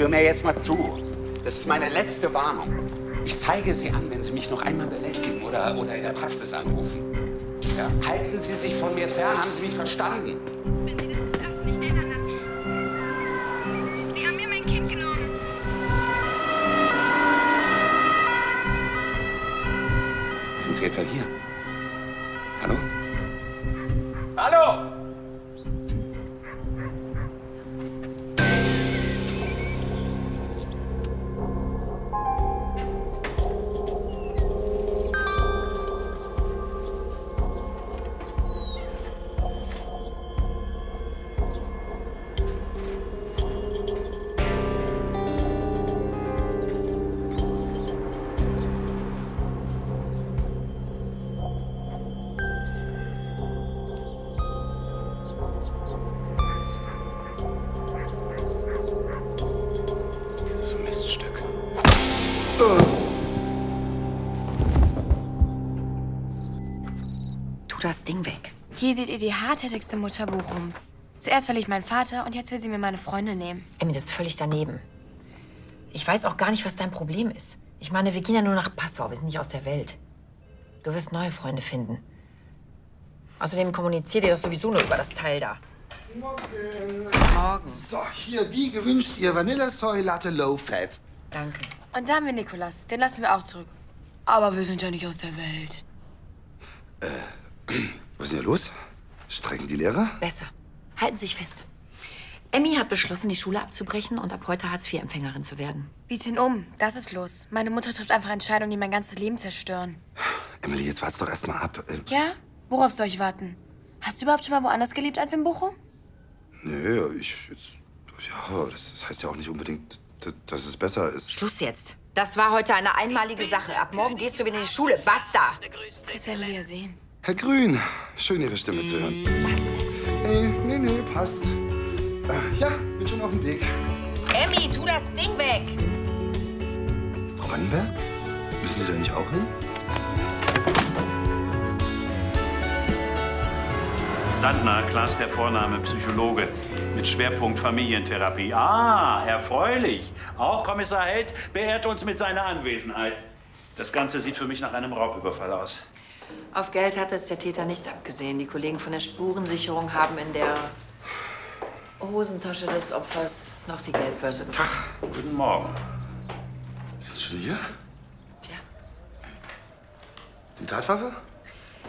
Sie hören mir jetzt mal zu. Das ist meine letzte Warnung. Ich zeige Sie an, wenn Sie mich noch einmal belästigen oder, oder in der Praxis anrufen. Ja? Halten Sie sich von mir fern, haben Sie mich verstanden? Wenn Sie das nicht ändern, dann... Sie haben mir mein Kind genommen. Sind Sie etwa hier? Das Ding weg. Hier seht ihr die hartherzigste Mutter Bochums. Zuerst verlieh ich meinen Vater und jetzt will sie mir meine Freunde nehmen. Emmy, das ist völlig daneben. Ich weiß auch gar nicht, was dein Problem ist. Ich meine, wir gehen ja nur nach Passau. Wir sind nicht aus der Welt. Du wirst neue Freunde finden. Außerdem kommuniziert ihr doch sowieso nur über das Teil da. Morgen. So, hier, wie gewünscht, Ihr Vanillesoy Latte Low Fat. Danke. Und da haben wir Nikolas. Den lassen wir auch zurück. Aber wir sind ja nicht aus der Welt. Was ist denn hier los? Streiken die Lehrer? Besser. Halten Sie sich fest. Emmy hat beschlossen, die Schule abzubrechen und ab heute Hartz-IV-Empfängerin zu werden. Wie ziehen um? Das ist los. Meine Mutter trifft einfach Entscheidungen, die mein ganzes Leben zerstören. Emily, jetzt wart's doch erst mal ab. Äh, Ja? Worauf soll ich warten? Hast du überhaupt schon mal woanders gelebt als in Bochum? nee, ich jetzt. Ja, das, das heißt ja auch nicht unbedingt, dass es besser ist. Schluss jetzt. Das war heute eine einmalige Sache. Ab morgen gehst du wieder in die Schule. Basta. Das werden wir ja sehen. Herr Grün, schön Ihre Stimme zu hören. Was ist? Hey, nee, nee, passt. Äh, ja, bin schon auf dem Weg. Emmy, tu das Ding weg. Frau Mannenberg? Müssen Sie da nicht auch hin? Sandner, Klaas der Vorname, Psychologe mit Schwerpunkt Familientherapie. Ah, erfreulich. Auch Kommissar Held beehrt uns mit seiner Anwesenheit. Das Ganze sieht für mich nach einem Raubüberfall aus. Auf Geld hat es der Täter nicht abgesehen. Die Kollegen von der Spurensicherung haben in der Hosentasche des Opfers noch die Geldbörse gefunden. Guten Morgen. Sind Sie schon hier? Tja, Die Tatwaffe?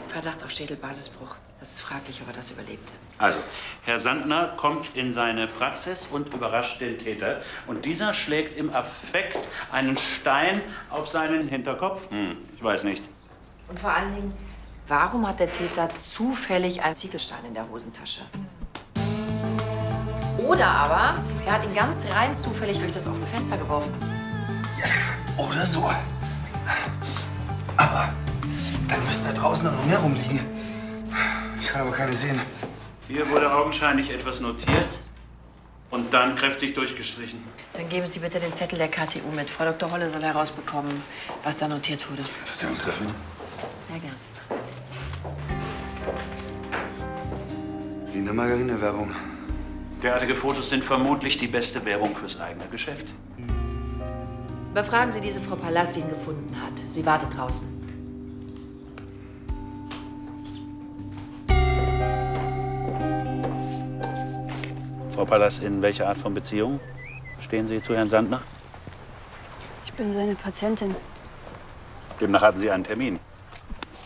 Verdacht auf Schädelbasisbruch. Das ist fraglich, ob er das überlebt. Also, Herr Sandner kommt in seine Praxis und überrascht den Täter. Und dieser schlägt im Affekt einen Stein auf seinen Hinterkopf. Hm, ich weiß nicht. Und vor allen Dingen, warum hat der Täter zufällig einen Ziegelstein in der Hosentasche? Oder aber, er hat ihn ganz rein zufällig durch das offene Fenster geworfen. Oder so. Aber dann müssen da draußen noch mehr rumliegen. Ich kann aber keine sehen. Hier wurde augenscheinlich etwas notiert und dann kräftig durchgestrichen. Dann geben Sie bitte den Zettel der KTU mit. Frau Dr. Holle soll herausbekommen, was da notiert wurde. Verzeihung treffen. Sehr gern. Wie in der Margarine-Werbung. Derartige Fotos sind vermutlich die beste Werbung fürs eigene Geschäft. Befragen Sie diese Frau Palast, die ihn gefunden hat. Sie wartet draußen. Frau Pallas, in welcher Art von Beziehung stehen Sie zu Herrn Sandner? Ich bin seine Patientin. Demnach hatten Sie einen Termin.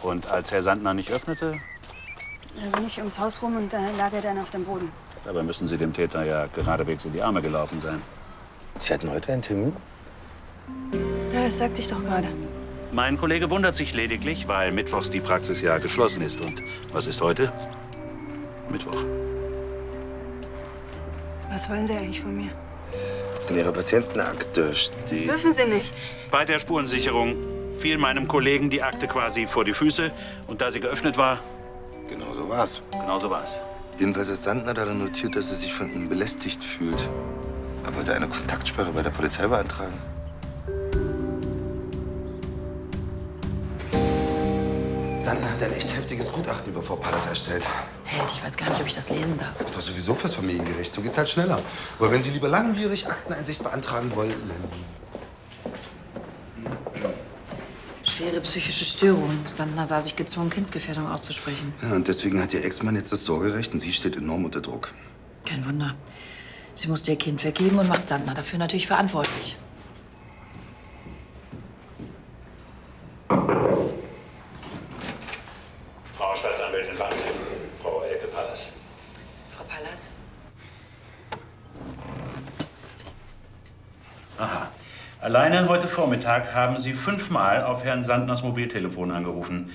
Und als Herr Sandner nicht öffnete, Da bin ich ums Haus rum und da lag er dann auf dem Boden. dabei müssen Sie dem Täter ja geradewegs in die Arme gelaufen sein. Sie hatten heute einen Termin? Ja, das sagte ich doch gerade. Mein Kollege wundert sich lediglich, weil mittwochs die Praxis ja geschlossen ist. Und was ist heute? Mittwoch. Was wollen Sie eigentlich von mir? In Ihrer Patientenakte Das steht. dürfen Sie nicht. Bei der Spurensicherung fiel meinem Kollegen die Akte quasi vor die Füße. Und da sie geöffnet war, Genau so war's. genau so war es. Jedenfalls hat Sandner darin notiert, dass er sich von ihm belästigt fühlt. Er wollte eine Kontaktsperre bei der Polizei beantragen. Sandner hat ein echt heftiges Gutachten über Frau Pallas erstellt. Held, ich weiß gar nicht, ob ich das lesen darf. Ist doch sowieso fürs Familiengericht. So geht's halt schneller. Aber wenn Sie lieber langwierig Akteneinsicht beantragen wollen. Schwere psychische Störung. Sandner sah sich gezwungen, Kindsgefährdung auszusprechen. Ja, und deswegen hat Ihr Ex-Mann jetzt das Sorgerecht und sie steht enorm unter Druck. Kein Wunder. Sie musste ihr Kind weggeben und macht Sandner dafür natürlich verantwortlich. Frau Staatsanwältin Banke, Frau Elke Pallas. Frau Pallas? Aha. Alleine heute Vormittag haben Sie fünfmal auf Herrn Sandners Mobiltelefon angerufen.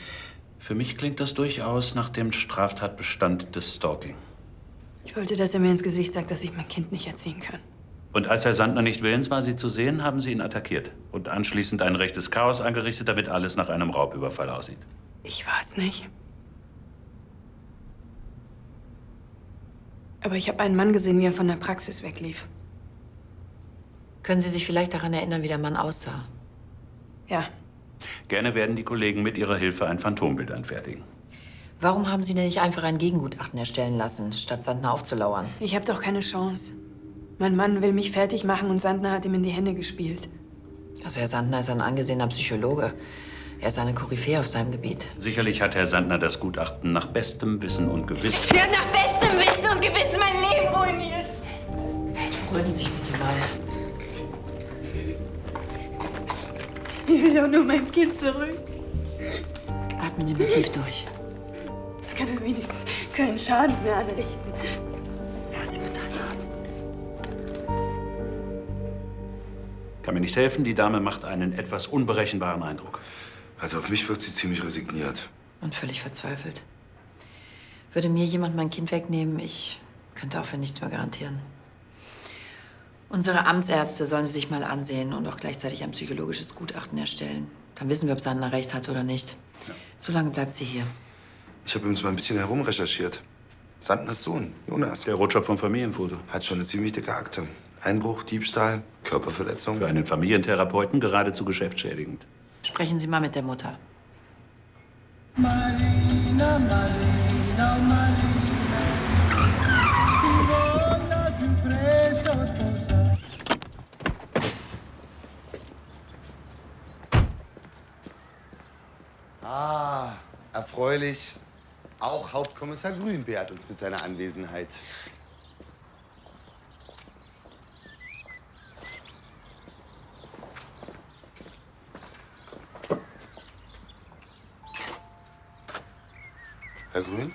Für mich klingt das durchaus nach dem Straftatbestand des Stalking. Ich wollte, dass er mir ins Gesicht sagt, dass ich mein Kind nicht erziehen kann. Und als Herr Sandner nicht willens war, Sie zu sehen, haben Sie ihn attackiert und anschließend ein rechtes Chaos angerichtet, damit alles nach einem Raubüberfall aussieht. Ich war es nicht. Aber ich habe einen Mann gesehen, wie er von der Praxis weglief. Können Sie sich vielleicht daran erinnern, wie der Mann aussah? Ja, Gerne werden die Kollegen mit Ihrer Hilfe ein Phantombild anfertigen. Warum haben Sie denn nicht einfach ein Gegengutachten erstellen lassen, statt Sandner aufzulauern? ich habe doch keine Chance. Mein Mann will mich fertig machen und Sandner hat ihm in die Hände gespielt. Also Herr Sandner ist ein angesehener Psychologe. Er ist eine Koryphäe auf seinem Gebiet. Sicherlich hat Herr Sandner das Gutachten nach bestem Wissen und Gewissen. Ich werde nach bestem Wissen und Gewissen mein Leben ruinieren. Beruhigen Sie sich bitte mal. Ich will doch nur mein Kind zurück. Atmen Sie mal tief durch. Das kann er wenigstens keinen Schaden mehr anrichten. Hören Sie bitte an. Kann mir nicht helfen, die Dame macht einen etwas unberechenbaren Eindruck. Also auf mich wirkt sie ziemlich resigniert. Und völlig verzweifelt. Würde mir jemand mein Kind wegnehmen, ich könnte auch für nichts mehr garantieren. Unsere Amtsärzte sollen sie sich mal ansehen und auch gleichzeitig ein psychologisches Gutachten erstellen. Dann wissen wir, ob Sandner recht hat oder nicht. Solange bleibt sie hier. Ich habe übrigens mal ein bisschen herumrecherchiert. Sandners Sohn, Jonas, Der Rotjob vom Familienfoto. hat schon eine ziemlich dicke Akte. Einbruch, Diebstahl, Körperverletzung. Für einen Familientherapeuten geradezu geschäftsschädigend. Sprechen Sie mal mit der Mutter. Ah, erfreulich. Auch Hauptkommissar Grün beehrt uns mit seiner Anwesenheit. Herr Grün?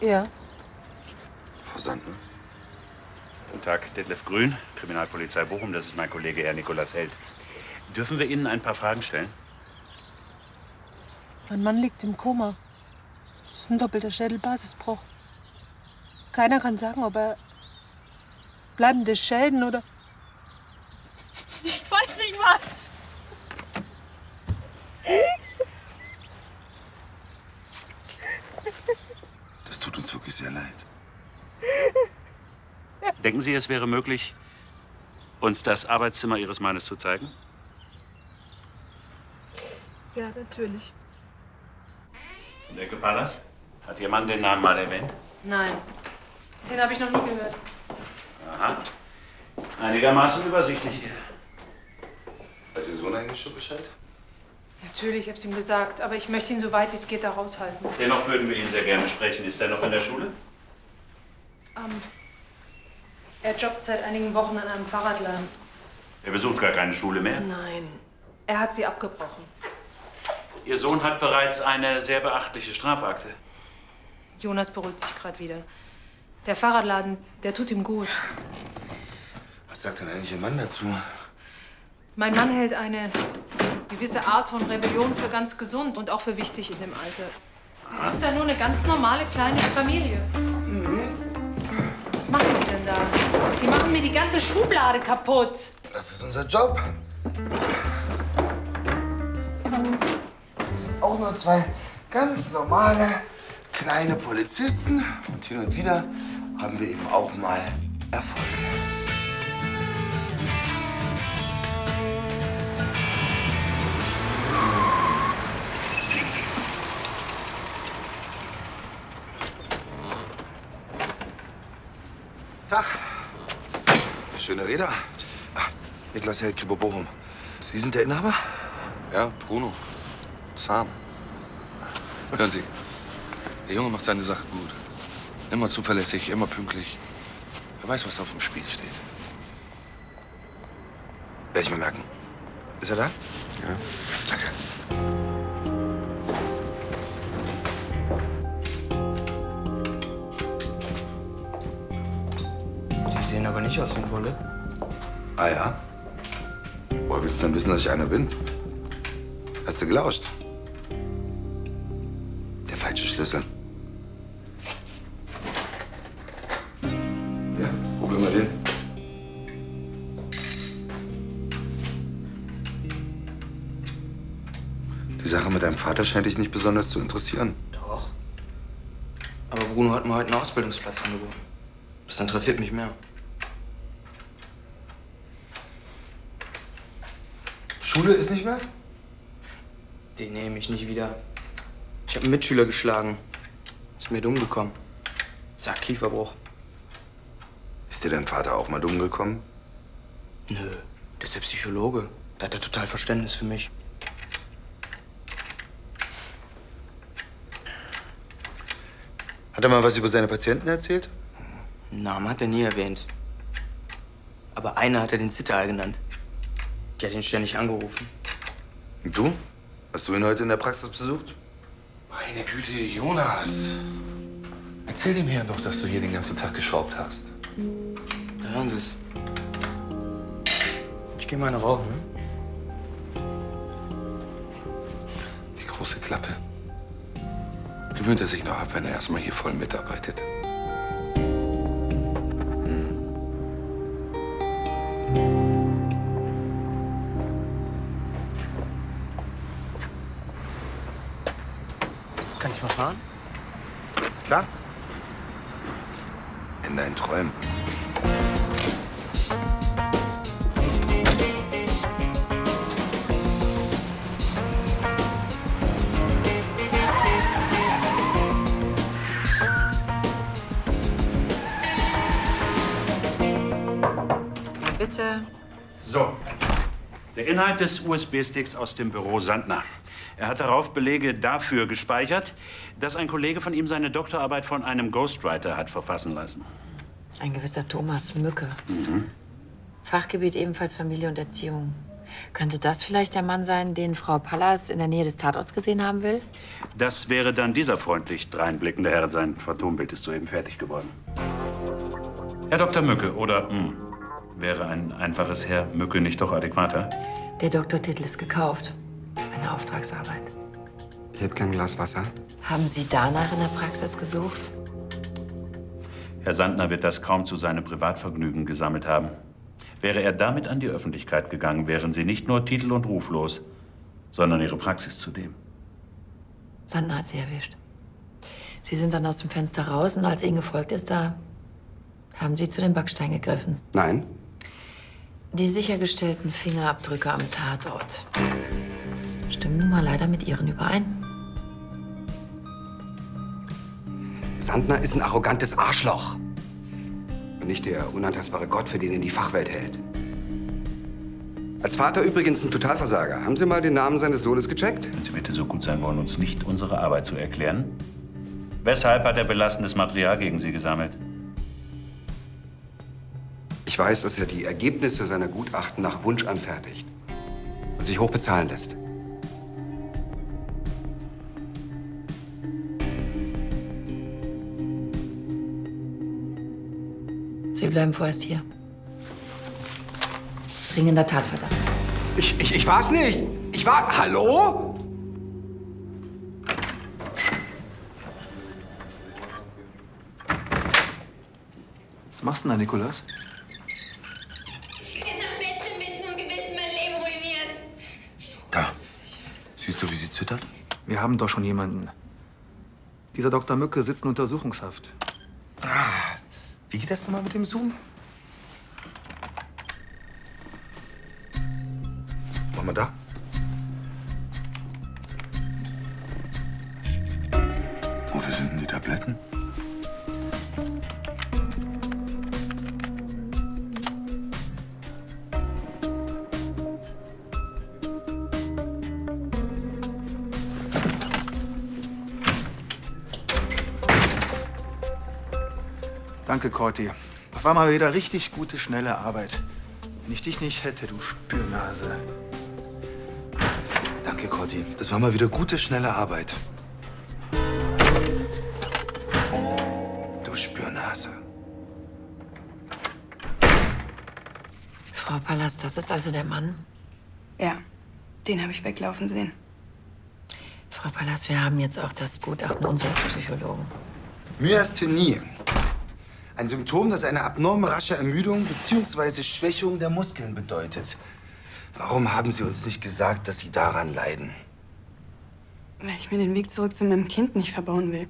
Ja. Frau Sandner? Guten Tag, Detlef Grün, Kriminalpolizei Bochum. Das ist mein Kollege Herr Nikolas Held. Dürfen wir Ihnen ein paar Fragen stellen? Mein Mann liegt im Koma. Das ist ein doppelter Schädelbasisbruch. Keiner kann sagen, ob er bleibende Schäden oder. Ich weiß nicht was. Das tut uns wirklich sehr leid. Denken Sie, es wäre möglich, uns das Arbeitszimmer Ihres Mannes zu zeigen? Ja, natürlich. Und Ecke Pallas? Hat Ihr Mann den Namen mal erwähnt? Nein, den habe ich noch nie gehört. Aha. Einigermaßen übersichtlich hier. Weiß Ihr Sohn eigentlich schon Bescheid? Natürlich, ich habe es ihm gesagt, aber ich möchte ihn so weit wie es geht da raushalten. Dennoch würden wir ihn sehr gerne sprechen. Ist er noch in der Schule? Ähm, er jobbt seit einigen Wochen an einem Fahrradladen. Er besucht gar keine Schule mehr. Nein, er hat sie abgebrochen. Ihr Sohn hat bereits eine sehr beachtliche Strafakte. Jonas beruhigt sich gerade wieder. Der Fahrradladen, der tut ihm gut. Was sagt denn eigentlich Ihr Mann dazu? Mein Mann hält eine gewisse Art von Rebellion für ganz gesund und auch für wichtig in dem Alter. Wir sind da nur eine ganz normale kleine Familie. Was machen Sie denn da? Sie machen mir die ganze Schublade kaputt. Das ist unser Job. Das sind auch nur zwei Ganz normale, kleine Polizisten. Und hin und wieder haben wir eben auch mal Erfolg. Tag. Schöne Räder. Ah, Niklas Held, Kribo Bochum. Sie sind der Inhaber? Ja, Bruno. Sam. Hören Sie, der Junge macht seine Sache gut. Immer zuverlässig, immer pünktlich. Er weiß, was auf dem Spiel steht. Werde ich mir merken. Ist er da? Ja. Danke. Sehen aber nicht aus wie ein Bulle. Ah ja? Woher willst du denn wissen, dass ich einer bin? Hast du gelauscht? Der falsche Schlüssel. Ja, probier mal den. Die Sache mit deinem Vater scheint dich nicht besonders zu interessieren. Doch. Aber Bruno hat mir heute einen Ausbildungsplatz angeboten. Das interessiert mich mehr. Schule ist nicht mehr? Den nehme ich nicht wieder. Ich habe einen Mitschüler geschlagen. Ist mir dumm gekommen. Zack, Kieferbruch. Ist dir dein Vater auch mal dumm gekommen? Nö, der ist der Psychologe. Da hat er total Verständnis für mich. Hat er mal was über seine Patienten erzählt? Namen hat er nie erwähnt. Aber einer hat er den Zital genannt. Die hat ihn ständig angerufen. Und du? Hast du ihn heute in der Praxis besucht? Meine Güte, Jonas. Erzähl dem Herrn doch, dass du hier den ganzen Tag geschraubt hast. Da hören Sie es. Ich gehe mal eine rauchen, ne? Die große Klappe. Gewöhnt er sich noch ab, wenn er erstmal hier voll mitarbeitet. Fahren? Klar. In deinen Träumen. Bitte. So. Der Inhalt des USB-Sticks aus dem Büro Sandner. Er hat darauf Belege dafür gespeichert, dass ein Kollege von ihm seine Doktorarbeit von einem Ghostwriter hat verfassen lassen. Ein gewisser Thomas Mücke. Fachgebiet ebenfalls Familie und Erziehung. Könnte das vielleicht der Mann sein, den Frau Pallas in der Nähe des Tatorts gesehen haben will? Das wäre dann dieser freundlich dreinblickende Herr. Sein Phantombild ist soeben fertig geworden. Herr Dr. Mücke oder hm, wäre ein einfaches Herr Mücke nicht doch adäquater? Der Doktortitel ist gekauft. Eine Auftragsarbeit. Ich hätte kein Glas Wasser. Haben Sie danach in der Praxis gesucht? Herr Sandner wird das kaum zu seinem Privatvergnügen gesammelt haben. Wäre er damit an die Öffentlichkeit gegangen, wären Sie nicht nur titel- und ruflos, sondern Ihre Praxis zudem. Sandner hat Sie erwischt. Sie sind dann aus dem Fenster raus und als Ihnen gefolgt ist, da haben Sie zu dem Backstein gegriffen. Nein. Die sichergestellten Fingerabdrücke am Tatort stimmen nun mal leider mit Ihren überein. Sandner ist ein arrogantes Arschloch. Und nicht der unantastbare Gott, für den ihn die Fachwelt hält. Als Vater übrigens ein Totalversager. Haben Sie mal den Namen seines Sohnes gecheckt? Wenn Sie bitte so gut sein wollen, uns nicht unsere Arbeit zu erklären. Weshalb hat er belastendes Material gegen Sie gesammelt? Ich weiß, dass er die Ergebnisse seiner Gutachten nach Wunsch anfertigt und sich hoch bezahlen lässt. Sie bleiben vorerst hier. Dringender Tatverdacht. Ich, ich, ich war's nicht. Ich war. Hallo? Was machst du denn da, Nikolas? Ich bin am besten Wissen und Gewissen mein Leben ruiniert. Da. Siehst du, wie sie zittert? Wir haben doch schon jemanden. Dieser Dr. Mücke sitzt in Untersuchungshaft. Das nochmal mit dem Zoom? Danke, Corti. Das war mal wieder richtig gute, schnelle Arbeit. Wenn ich dich nicht hätte, du Spürnase. Danke, Corti. Das war mal wieder gute, schnelle Arbeit. Du Spürnase. Frau Pallas, das ist also der Mann? Ja, den habe ich weglaufen sehen. Frau Pallas, wir haben jetzt auch das Gutachten unseres Psychologen. Myasthenie. Ein Symptom, das eine abnorme rasche Ermüdung bzw. Schwächung der Muskeln bedeutet. Warum haben Sie uns nicht gesagt, dass Sie daran leiden? Weil ich mir den Weg zurück zu meinem Kind nicht verbauen will.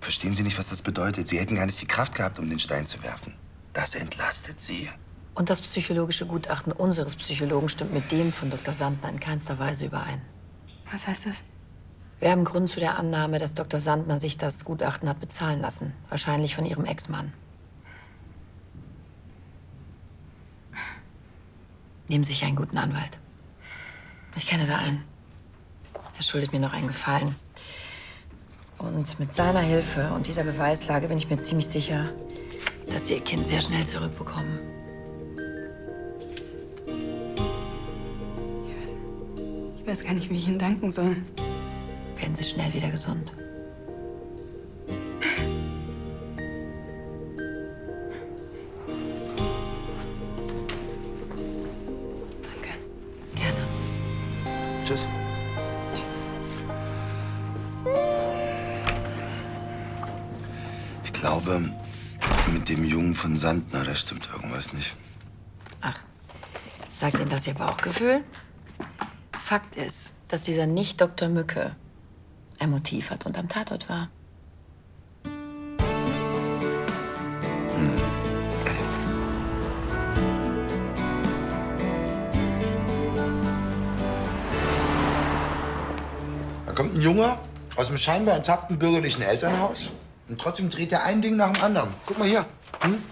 Verstehen Sie nicht, was das bedeutet? Sie hätten gar nicht die Kraft gehabt, um den Stein zu werfen. Das entlastet Sie. Und das psychologische Gutachten unseres Psychologen stimmt mit dem von Dr. Sandner in keinster Weise überein. Was heißt das? Wir haben Grund zu der Annahme, dass Dr. Sandner sich das Gutachten hat bezahlen lassen. Wahrscheinlich von ihrem Ex-Mann. Nehmen Sie sich einen guten Anwalt. Ich kenne da einen. Er schuldet mir noch einen Gefallen. Und mit seiner Hilfe und dieser Beweislage bin ich mir ziemlich sicher, dass Sie Ihr Kind sehr schnell zurückbekommen. Ich weiß gar nicht, wie ich Ihnen danken soll. Werden Sie schnell wieder gesund. Glaube, mit dem Jungen von Sandner, da stimmt irgendwas nicht. Sagt Ihnen das Ihr Bauchgefühl? Fakt ist, dass dieser Nicht-Dr. Mücke ein Motiv hat und am Tatort war. Da kommt ein Junge aus einem scheinbar intakten bürgerlichen Elternhaus und trotzdem dreht er ein Ding nach dem anderen. Guck mal hier. Hm?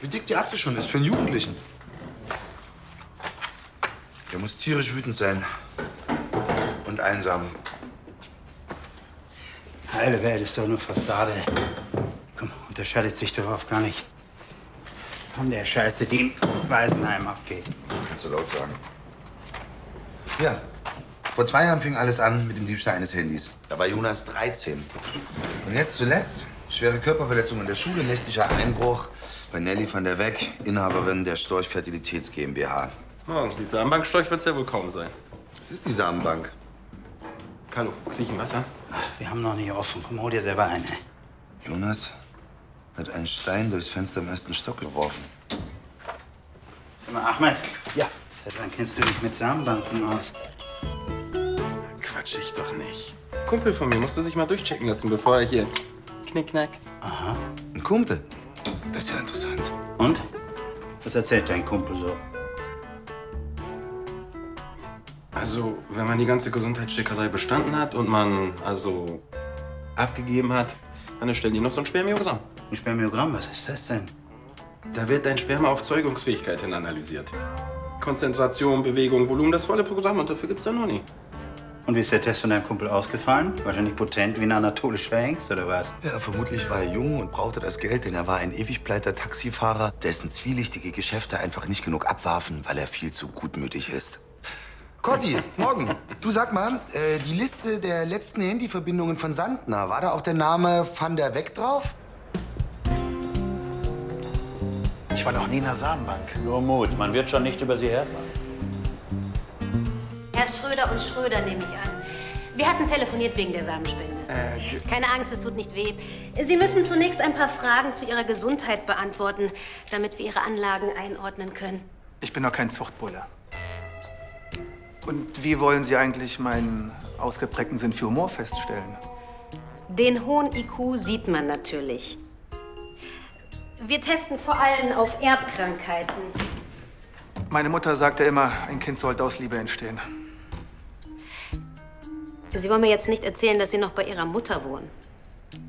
Wie dick die Akte schon ist für einen Jugendlichen. Der muss tierisch wütend sein. Und einsam. Heile Welt ist doch nur Fassade. Komm, unterscheidet sich darauf gar nicht. Von der Scheiße, die im Waisenheim abgeht. Kannst du laut sagen. Ja. Vor zwei Jahren fing alles an mit dem Diebstahl eines Handys. Da war Jonas 13. Und jetzt zuletzt schwere Körperverletzung in der Schule, nächtlicher Einbruch bei Nelly van der Weg, Inhaberin der Storch Fertilitäts GmbH. Oh, die Samenbankstorch wird's ja wohl kaum sein. Was ist die Samenbank? Carlo, krieg ich ein Wasser? Wir haben noch nicht offen. Komm, hol dir selber eine. Jonas hat einen Stein durchs Fenster im ersten Stock geworfen. Sag mal, Ahmed. Ja. Seit wann kennst du dich mit Samenbanken aus? Quatsch ich doch nicht. Kumpel von mir musste sich mal durchchecken lassen, bevor er hier knickknack. Aha. Ein Kumpel? Das ist ja interessant. Und? Was erzählt dein Kumpel so? Also, wenn man die ganze Gesundheitsstickerei bestanden hat und man also abgegeben hat, dann erstellen die noch so ein Spermiogramm. Ein Spermiogramm? Was ist das denn? Da wird dein Sperma auf Zeugungsfähigkeit hin analysiert. Konzentration, Bewegung, Volumen, das volle Programm und dafür gibt's Danoni. Und wie ist der Test von deinem Kumpel ausgefallen? Wahrscheinlich potent wie ein anatolischer Hengst, oder was? Ja, vermutlich war er jung und brauchte das Geld, denn er war ein ewig pleiter Taxifahrer, dessen zwielichtige Geschäfte einfach nicht genug abwarfen, weil er viel zu gutmütig ist. Cotti, morgen. Du sag mal, äh, die Liste der letzten Handyverbindungen von Sandner, war da auch der Name Van der Weg drauf? Ich war noch nie in der Samenbank. Nur Mut, man wird schon nicht über sie herfallen. Herr Schröder und Schröder nehme ich an. Wir hatten telefoniert wegen der Samenspende. Keine Angst, es tut nicht weh. Sie müssen zunächst ein paar Fragen zu Ihrer Gesundheit beantworten, damit wir Ihre Anlagen einordnen können. Ich bin doch kein Zuchtbulle. Und wie wollen Sie eigentlich meinen ausgeprägten Sinn für Humor feststellen? Den hohen IQ sieht man natürlich. Wir testen vor allem auf Erbkrankheiten. Meine Mutter sagte immer, ein Kind sollte aus Liebe entstehen. Sie wollen mir jetzt nicht erzählen, dass Sie noch bei Ihrer Mutter wohnen.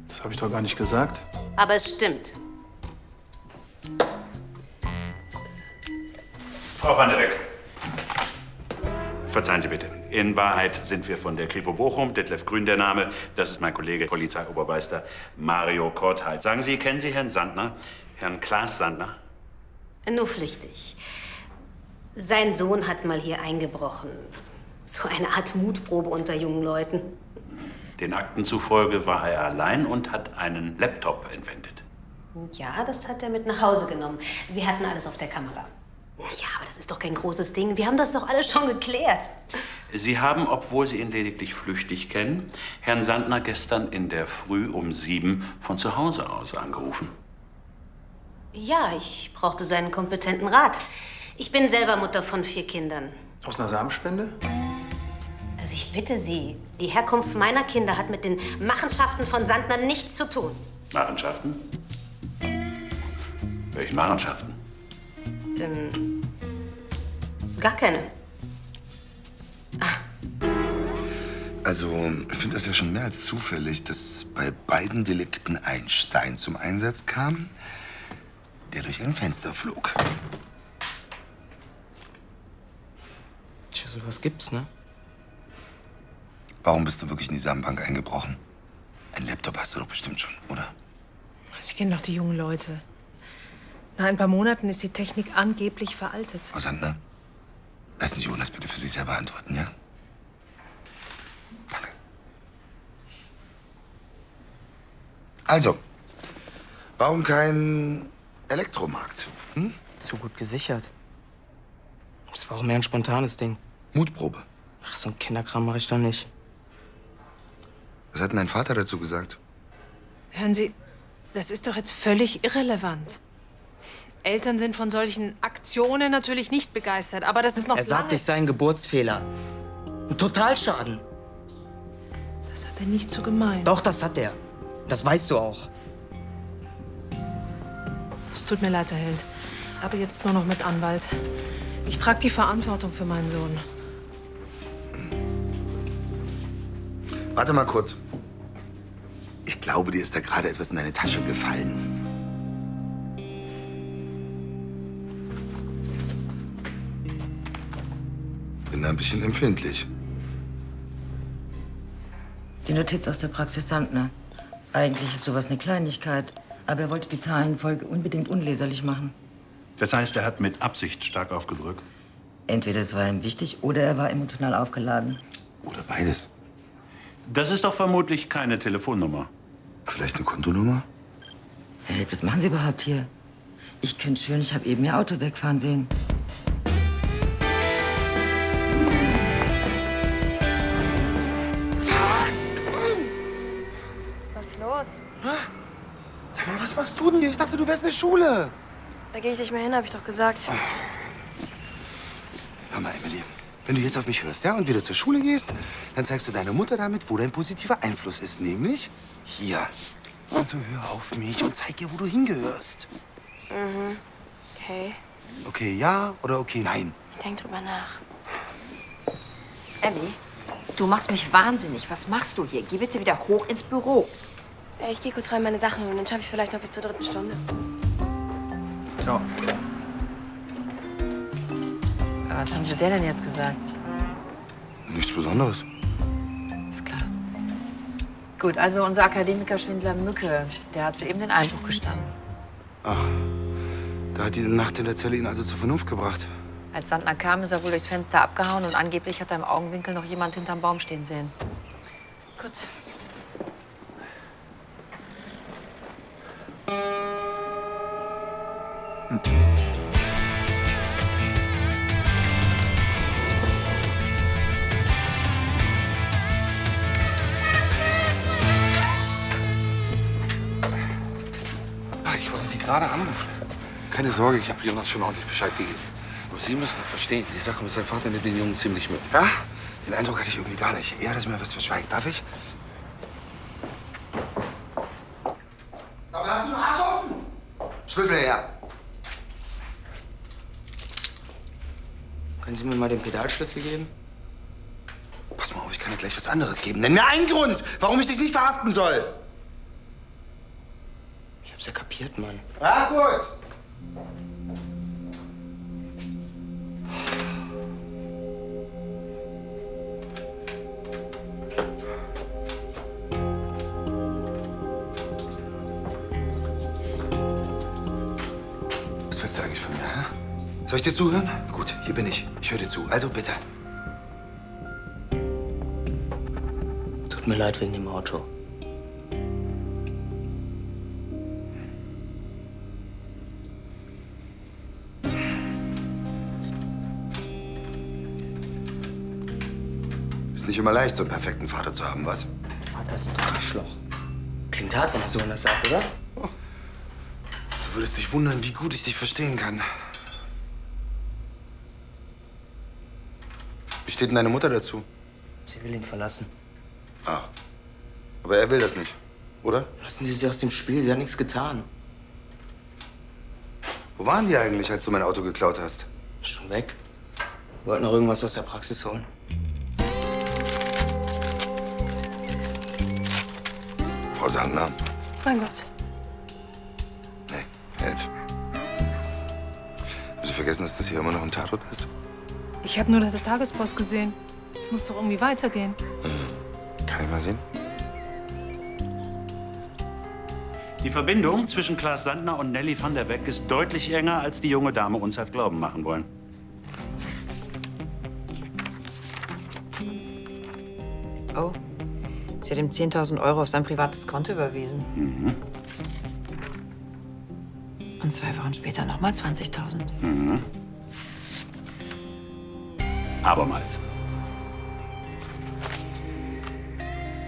Das habe ich doch gar nicht gesagt. Aber es stimmt. Frau van der Beek. Verzeihen Sie bitte. In Wahrheit sind wir von der Kripo Bochum. Detlef Grün der Name. Das ist mein Kollege, Polizeiobermeister Mario Korthalt. Sagen Sie, kennen Sie Herrn Sandner? Herrn Klaas Sandner? Nur flüchtig. Sein Sohn hat mal hier eingebrochen. So eine Art Mutprobe unter jungen Leuten. Den Akten zufolge war er allein und hat einen Laptop entwendet. Ja, das hat er mit nach Hause genommen. Wir hatten alles auf der Kamera. Ja, aber das ist doch kein großes Ding. Wir haben das doch alles schon geklärt. Sie haben, obwohl Sie ihn lediglich flüchtig kennen, Herrn Sandner gestern in der Früh um sieben von zu Hause aus angerufen. Ja, ich brauchte seinen kompetenten Rat. Ich bin selber Mutter von vier Kindern. Aus einer Samenspende? Also ich bitte Sie, die Herkunft meiner Kinder hat mit den Machenschaften von Sandner nichts zu tun. Machenschaften? Welchen Machenschaften? Ähm, gar keine. Also, ich finde das ja schon mehr als zufällig, dass bei beiden Delikten ein Stein zum Einsatz kam, der durch ein Fenster flog. Tja, sowas gibt's, ne? Warum bist du wirklich in die Samenbank eingebrochen? Ein Laptop hast du doch bestimmt schon, oder? Sie kennen doch die jungen Leute. Nach ein paar Monaten ist die Technik angeblich veraltet. Frau Sandner, lassen Sie Jonas bitte für sich selber antworten, ja? Danke. Also, warum kein Elektromarkt? Hm? Zu gut gesichert. Das war auch mehr ein spontanes Ding. Mutprobe. Ach, so ein Kinderkram mache ich doch nicht. Was hat denn dein Vater dazu gesagt? Hören Sie, das ist doch jetzt völlig irrelevant. Eltern sind von solchen Aktionen natürlich nicht begeistert, aber das ist noch Er sagt, ich sei ein Geburtsfehler. Ein Totalschaden. Das hat er nicht so gemeint. Doch, das hat er. Das weißt du auch. Es tut mir leid, Herr Held. Aber jetzt nur noch mit Anwalt. Ich trage die Verantwortung für meinen Sohn. Warte mal kurz. Ich glaube, dir ist da gerade etwas in deine Tasche gefallen. Bin da ein bisschen empfindlich. Die Notiz aus der Praxis Sandner. Eigentlich ist sowas eine Kleinigkeit, aber er wollte die Zahlenfolge unbedingt unleserlich machen. Das heißt, er hat mit Absicht stark aufgedrückt. Entweder es war ihm wichtig oder er war emotional aufgeladen. Oder beides. Das ist doch vermutlich keine Telefonnummer. Vielleicht eine Kontonummer? Held, was machen Sie überhaupt hier? Ich könnte schwören, ich habe eben Ihr Auto wegfahren sehen. Was ist los? Sag mal, was machst du denn hier? Ich dachte, du wärst in der Schule. Da gehe ich nicht mehr hin, habe ich doch gesagt. Hör mal, Emily. Wenn du jetzt auf mich hörst, ja, und wieder zur Schule gehst, dann zeigst du deiner Mutter damit, wo dein positiver Einfluss ist, nämlich hier. Also hör auf mich und zeig ihr, wo du hingehörst. Mhm. Okay. Okay, ja oder okay, nein? Ich denke drüber nach. Abby, du machst mich wahnsinnig. Was machst du hier? Geh bitte wieder hoch ins Büro. Ich gehe kurz rein meine Sachen und dann schaffe ich es vielleicht noch bis zur dritten Stunde. Ja. Was haben Sie der denn jetzt gesagt? Nichts Besonderes. Ist klar. Gut, also unser Akademikerschwindler Mücke, der hat soeben den Einbruch gestanden. Ach, da hat die Nacht in der Zelle ihn also zur Vernunft gebracht. Als Sandner kam, ist er wohl durchs Fenster abgehauen und angeblich hat er im Augenwinkel noch jemand hinterm Baum stehen sehen. Gut. Gerade anrufen. Keine Sorge, ich habe Jonas schon ordentlich Bescheid gegeben. Aber Sie müssen doch verstehen. Die Sache mit seinem Vater nimmt den Jungen ziemlich mit. Ja? Den Eindruck hatte ich irgendwie gar nicht. Eher, dass mir was verschweigt. Darf ich? Aber hast du einen Arsch offen? Schlüssel her. Können Sie mir mal den Pedalschlüssel geben? Pass mal auf, ich kann dir gleich was anderes geben. Nenn mir einen Grund, warum ich dich nicht verhaften soll. Ich hab's ja kapiert, Mann. Ja, gut. Was willst du eigentlich von mir, hä? Soll ich dir zuhören? Gut, hier bin ich. Ich höre dir zu. Also bitte. Tut mir leid wegen dem Auto. Immer leicht, so einen perfekten Vater zu haben, was? Vater ist ein Arschloch. Klingt hart, wenn der Sohn das sagt, oder? Du würdest dich wundern, wie gut ich dich verstehen kann. Wie steht denn deine Mutter dazu? Sie will ihn verlassen. Ah. Aber er will das nicht, oder? Lassen Sie sie aus dem Spiel, sie hat nichts getan. Wo waren die eigentlich, als du mein Auto geklaut hast? Schon weg. Wollten noch irgendwas aus der Praxis holen. Sandner. Mein Gott. Held. Haben Sie vergessen, dass das hier immer noch ein Tatort ist? Ich habe nur der Tagespost gesehen. Es muss doch irgendwie weitergehen. Kann ich mal sehen? Die Verbindung zwischen Klaas Sandner und Nelly van der Beek ist deutlich enger, als die junge Dame uns hat glauben machen wollen. Oh. Sie hat ihm 10.000 Euro auf sein privates Konto überwiesen. Mhm. Und zwei Wochen später nochmal 20.000. Mhm. Abermals.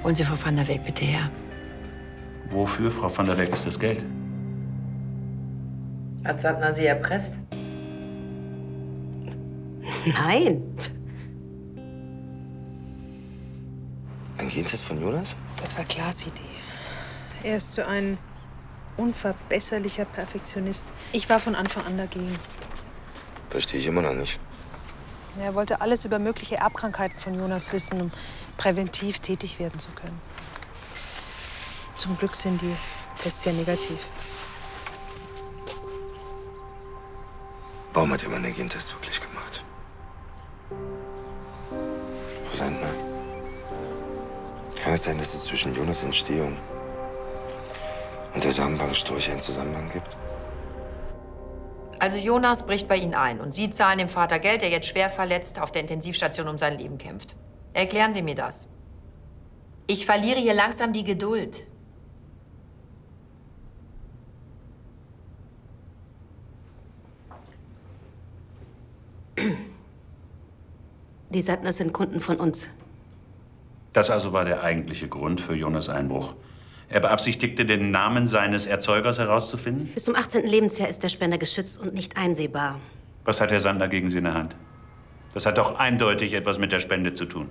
Holen Sie Frau van der Weg bitte her. Wofür, Frau van der Beek, ist das Geld? Hat Sandner Sie erpresst? Nein. Gentest von Jonas? Das war Klaas Idee. Er ist so ein unverbesserlicher Perfektionist. Ich war von Anfang an dagegen. Verstehe ich immer noch nicht. Er wollte alles über mögliche Erbkrankheiten von Jonas wissen, um präventiv tätig werden zu können. Zum Glück sind die Tests ja negativ. Warum hat jemand den Gentest wirklich gemacht? Frau Sandner, kann es sein, dass es zwischen Jonas Entstehung und der Samenbankstorche einen Zusammenhang gibt? Also Jonas bricht bei Ihnen ein und Sie zahlen dem Vater Geld, der jetzt schwer verletzt auf der Intensivstation um sein Leben kämpft. Erklären Sie mir das. Ich verliere hier langsam die Geduld. Die Sandners sind Kunden von uns. Das also war der eigentliche Grund für Jonas Einbruch. Er beabsichtigte, den Namen seines Erzeugers herauszufinden? Bis zum 18. Lebensjahr ist der Spender geschützt und nicht einsehbar. Was hat Herr Sandner gegen Sie in der Hand? Das hat doch eindeutig etwas mit der Spende zu tun.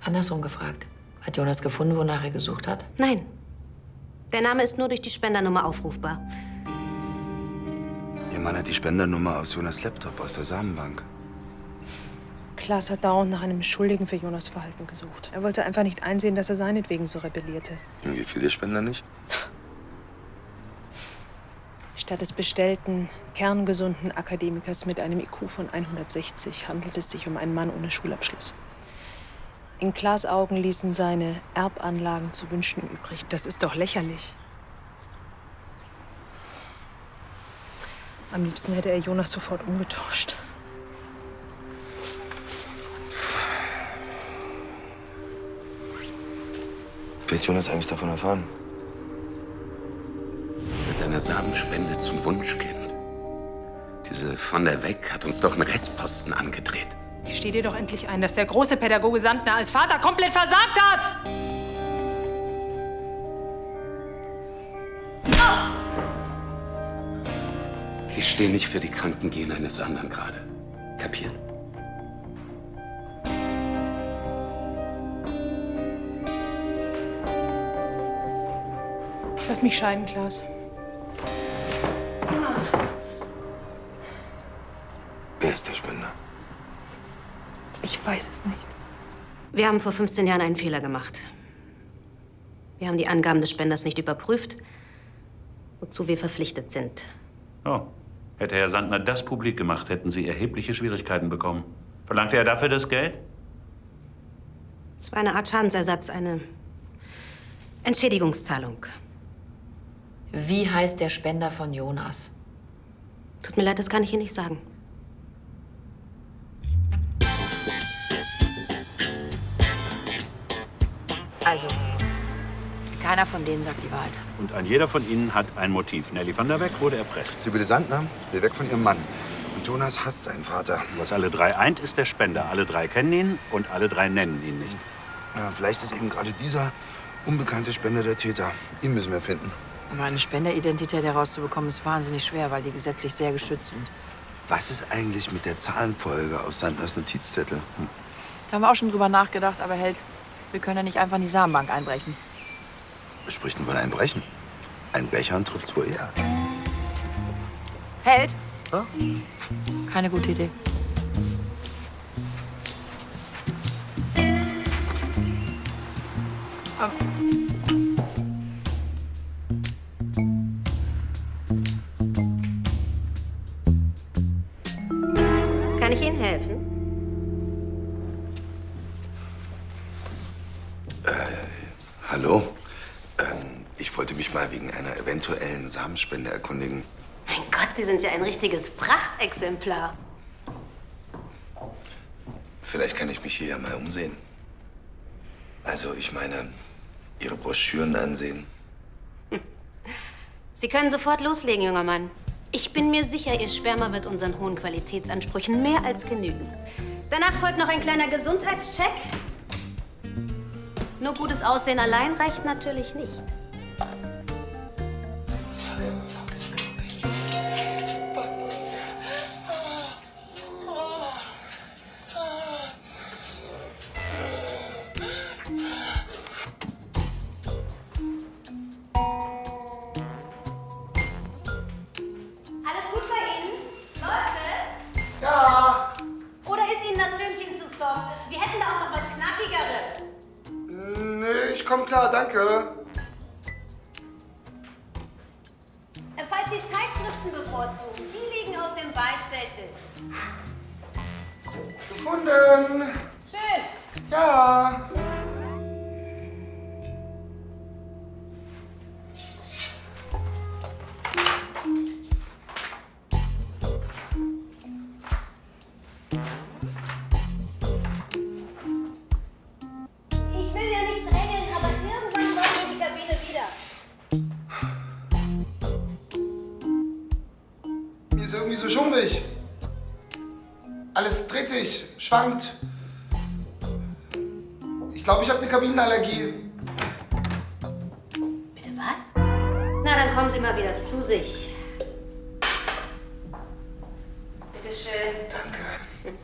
Andersrum gefragt. Hat Jonas gefunden, wonach er gesucht hat? Nein. Der Name ist nur durch die Spendernummer aufrufbar. Ihr Mann hat die Spendernummer aus Jonas Laptop aus der Samenbank. Klaas hat dauernd nach einem Schuldigen für Jonas Verhalten gesucht. Er wollte einfach nicht einsehen, dass er seinetwegen so rebellierte. Ihm gefiel der Spender nicht? Statt des bestellten, kerngesunden Akademikers mit einem IQ von 160 handelt es sich um einen Mann ohne Schulabschluss. In Klaas Augen ließen seine Erbanlagen zu wünschen übrig. Das ist doch lächerlich. Am liebsten hätte er Jonas sofort umgetauscht. Wie hat Jonas eigentlich davon erfahren? Mit einer Samenspende zum Wunschkind. Diese von der Weg hat uns doch einen Restposten angedreht. Gesteh dir doch endlich ein, dass der große Pädagoge Sandner als Vater komplett versagt hat! Ich stehe nicht für die kranken Gene eines anderen gerade. Kapiert? Lass mich scheiden, Klaas. Jonas. Wer ist der Spender? Ich weiß es nicht. Wir haben vor 15 Jahren einen Fehler gemacht. Wir haben die Angaben des Spenders nicht überprüft, wozu wir verpflichtet sind. Oh. Hätte Herr Sandner das publik gemacht, hätten Sie erhebliche Schwierigkeiten bekommen. Verlangte er dafür das Geld? Es war eine Art Schadensersatz, eine Entschädigungszahlung. Wie heißt der Spender von Jonas? Tut mir leid, das kann ich Ihnen nicht sagen. Also, keiner von denen sagt die Wahrheit. Und ein jeder von Ihnen hat ein Motiv. Nelly van der Beck wurde erpresst. Sibylle Sandner will weg von ihrem Mann. Und Jonas hasst seinen Vater. Was alle drei eint, ist der Spender. Alle drei kennen ihn und alle drei nennen ihn nicht. Ja, vielleicht ist eben gerade dieser unbekannte Spender der Täter. Ihn müssen wir finden. Um eine Spenderidentität herauszubekommen, ist wahnsinnig schwer, weil die gesetzlich sehr geschützt sind. Was ist eigentlich mit der Zahlenfolge aus Sandners Notizzettel? Hm. Da haben wir auch schon drüber nachgedacht, aber Held, wir können ja nicht einfach in die Samenbank einbrechen. Was spricht denn von Einbrechen? Ein Bechern trifft's wohl eher. Held? Keine gute Idee. Sind ja ein richtiges Prachtexemplar. Vielleicht kann ich mich hier ja mal umsehen. Also, ich meine, Ihre Broschüren ansehen. Sie können sofort loslegen, junger Mann. Ich bin mir sicher, Ihr Sperma wird unseren hohen Qualitätsansprüchen mehr als genügen. Danach folgt noch ein kleiner Gesundheitscheck. Nur gutes Aussehen allein reicht natürlich nicht. Schwankt. Ich glaube, ich habe eine Kabinenallergie. Bitte was? Na, dann kommen Sie mal wieder zu sich. Bitte schön.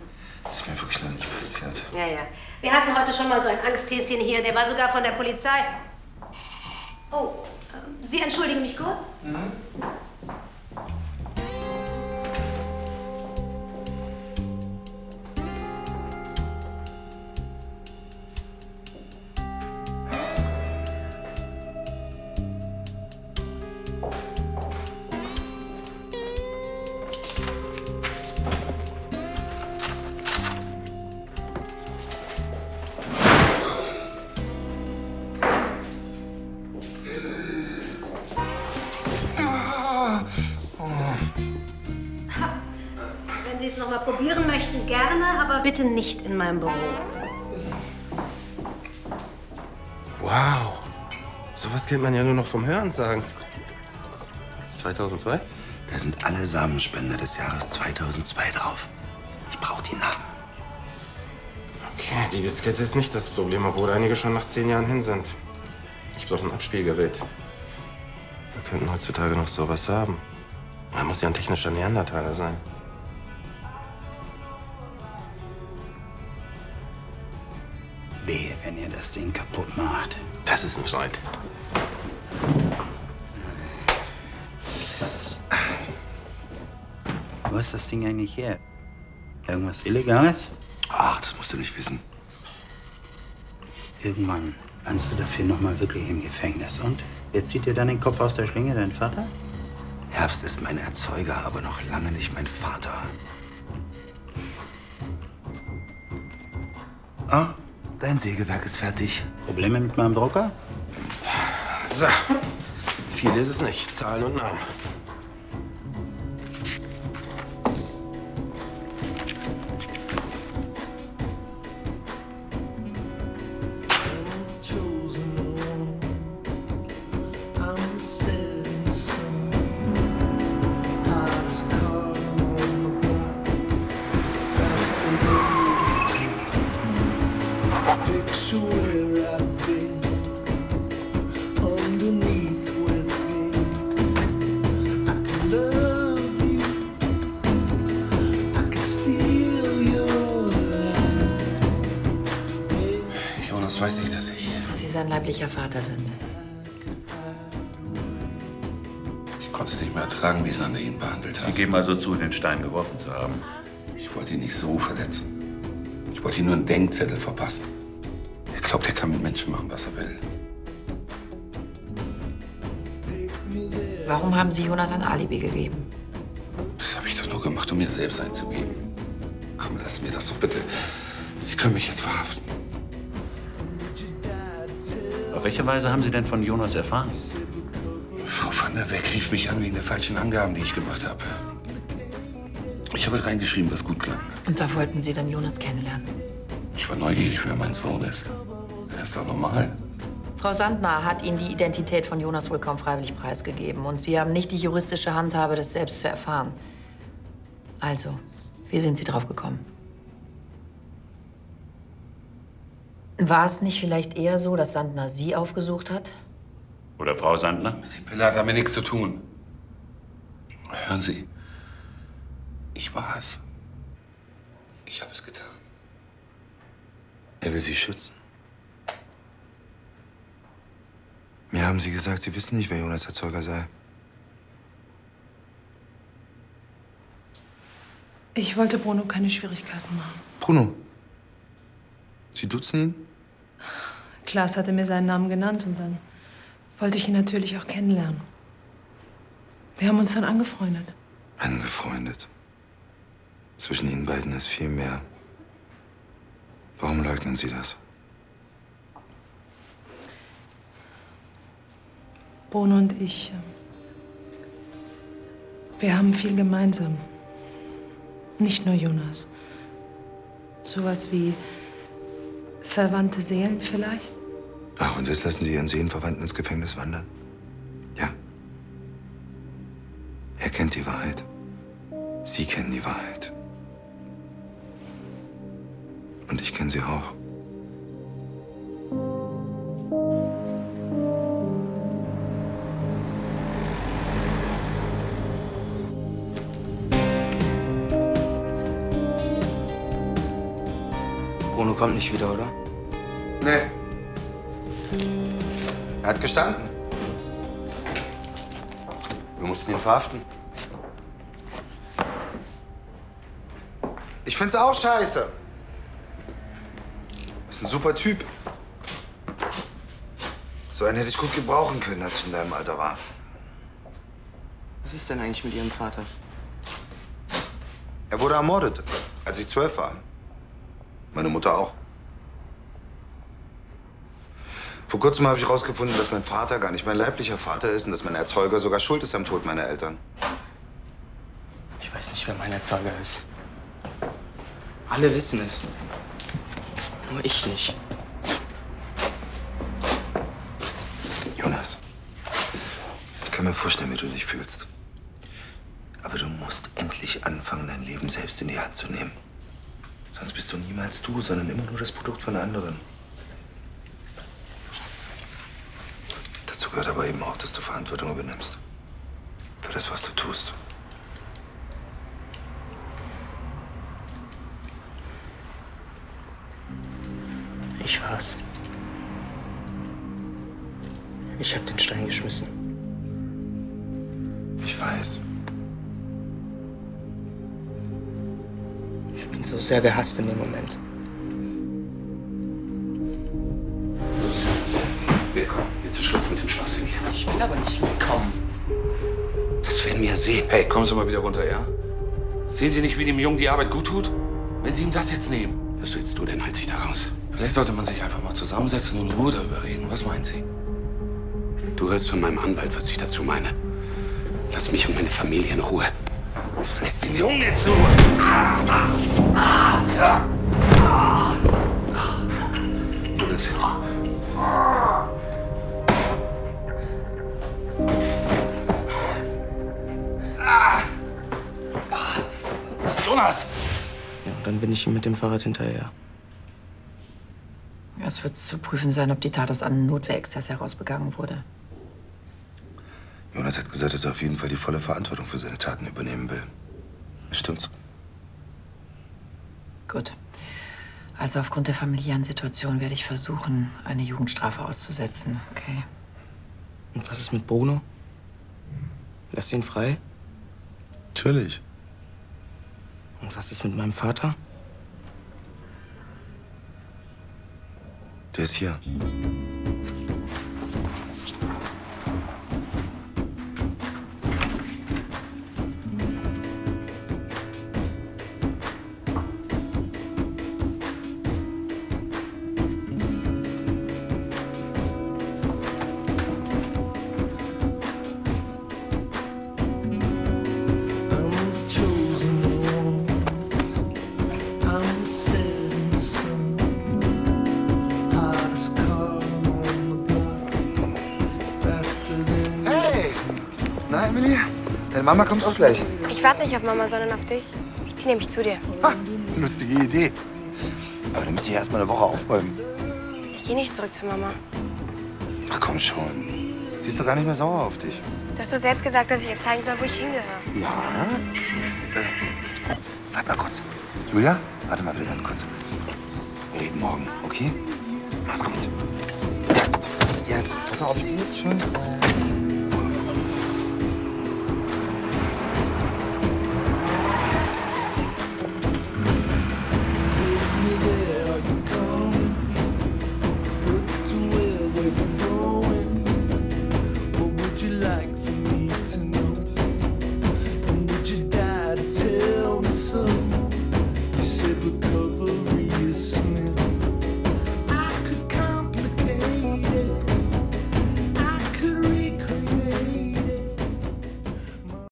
Das ist mir wirklich noch nicht passiert. Ja, ja. Wir hatten heute schon mal so ein Angsthäschen hier, der war sogar von der Polizei. Oh, ähm, Sie entschuldigen mich kurz? Wenn bitte nicht in meinem Büro. Wow. Sowas kennt man ja nur noch vom Hören sagen. 2002? Da sind alle Samenspender des Jahres 2002 drauf. Ich brauche die Namen. Okay, die Diskette ist nicht das Problem, obwohl einige schon nach zehn Jahren hin sind. Ich brauche ein Abspielgerät. Wir könnten heutzutage noch sowas haben. Er muss ja ein technischer Neandertaler sein. Wehe, wenn ihr das Ding kaputt macht. Das ist ein Freund. Was? Wo ist das Ding eigentlich her? Irgendwas Illegales? Ach, das musst du nicht wissen. Irgendwann landest du dafür noch mal wirklich im Gefängnis. Und? Jetzt zieht dir dann den Kopf aus der Schlinge, dein Vater? Herbst ist mein Erzeuger, aber noch lange nicht mein Vater. Dein Sägewerk ist fertig. Probleme mit meinem Drucker? So. Viel ist es nicht. Zahlen und Namen. Ich konnte es nicht mehr ertragen, wie Sander ihn behandelt hat. Sie geben also zu, den Stein geworfen zu haben. Ich wollte ihn nicht so verletzen. Ich wollte ihm nur einen Denkzettel verpassen. Er glaubt, er kann mit Menschen machen, was er will. Warum haben Sie Jonas ein Alibi gegeben? Das habe ich doch nur gemacht, um mir selbst einzugeben. Komm, lass mir das doch bitte. Sie können mich jetzt verhaften. Auf welche Weise haben Sie denn von Jonas erfahren? Frau van der Weg rief mich an wegen der falschen Angaben, die ich gemacht habe. Ich habe reingeschrieben, was gut klang. Und da wollten Sie dann Jonas kennenlernen. Ich war neugierig, wer mein Sohn ist. Er ist doch normal. Frau Sandner hat Ihnen die Identität von Jonas wohl kaum freiwillig preisgegeben. Und Sie haben nicht die juristische Handhabe, das selbst zu erfahren. Also, wie sind Sie drauf gekommen? War es nicht vielleicht eher so, dass Sandner Sie aufgesucht hat? Oder Frau Sandner? Sibylle hat damit nichts zu tun. Hören Sie, ich war es. Ich habe es getan. Er will sie schützen. Mir haben sie gesagt, sie wissen nicht, wer Jonas Erzeuger sei. Ich wollte Bruno keine Schwierigkeiten machen. Bruno. Sie duzen ihn? Klaas hatte mir seinen Namen genannt und dann wollte ich ihn natürlich auch kennenlernen. Wir haben uns dann angefreundet. Angefreundet. Zwischen Ihnen beiden ist viel mehr. Warum leugnen Sie das? Bruno und ich, äh, wir haben viel gemeinsam. Nicht nur Jonas. Sowas wie verwandte Seelen vielleicht? Ach, und jetzt lassen Sie Ihren Seelenverwandten ins Gefängnis wandern? Ja. Er kennt die Wahrheit. Sie kennen die Wahrheit. Und ich kenne sie auch. Bruno kommt nicht wieder, oder? Nee. Er hat gestanden. Wir mussten ihn verhaften. Ich find's auch scheiße. Ist ein super Typ. So einen hätte ich gut gebrauchen können, als ich in deinem Alter war. Was ist denn eigentlich mit Ihrem Vater? Er wurde ermordet, als ich zwölf war. Meine Mutter auch. Vor kurzem habe ich herausgefunden, dass mein Vater gar nicht mein leiblicher Vater ist und dass mein Erzeuger sogar schuld ist am Tod meiner Eltern. Ich weiß nicht, wer mein Erzeuger ist. Alle wissen es. Nur ich nicht. Jonas, ich kann mir vorstellen, wie du dich fühlst. Aber du musst endlich anfangen, dein Leben selbst in die Hand zu nehmen. Sonst bist du niemals du, sondern immer nur das Produkt von anderen. gehört aber eben auch, dass du Verantwortung übernimmst. Für das, was du tust. Ich war's. Ich hab den Stein geschmissen. Ich weiß. Ich hab ihn so sehr gehasst in dem Moment. Jetzt ist Schluss mit dem Schwachsinn hier. Ich will aber nicht mitkommen. Das werden wir sehen. Hey, kommen Sie mal wieder runter, ja? Sehen Sie nicht, wie dem Jungen die Arbeit gut tut? Wenn Sie ihm das jetzt nehmen. Was willst du denn? Halt dich da raus. Vielleicht sollte man sich einfach mal zusammensetzen und in Ruhe darüber reden. Was meinen Sie? Du hörst von meinem Anwalt, was ich dazu meine. Lass mich und meine Familie in Ruhe. Lass den Jungen jetzt zu! Jonas. Jonas! Ja, und dann bin ich ihm mit dem Fahrrad hinterher. Es wird zu prüfen sein, ob die Tat aus einem Notwehrexzess heraus begangen wurde. Jonas hat gesagt, dass er auf jeden Fall die volle Verantwortung für seine Taten übernehmen will. Stimmt's? Gut. Also aufgrund der familiären Situation werde ich versuchen, eine Jugendstrafe auszusetzen. Okay. Und was ist mit Bruno? Lass ihn frei? Natürlich. Und was ist mit meinem Vater? Der ist hier. Mama kommt auch gleich. Ich warte nicht auf Mama, sondern auf dich. Ich ziehe nämlich zu dir. Lustige Idee. Aber dann müsst ihr erst mal eine Woche aufräumen. Ich gehe nicht zurück zu Mama. Ach komm schon. Sie ist doch gar nicht mehr sauer auf dich. Du hast doch selbst gesagt, dass ich ihr zeigen soll, wo ich hingehöre. Ja? Äh, warte mal kurz. Julia, warte mal bitte ganz kurz. Wir reden morgen, okay? Mach's gut. Ja, pass mal auf, ich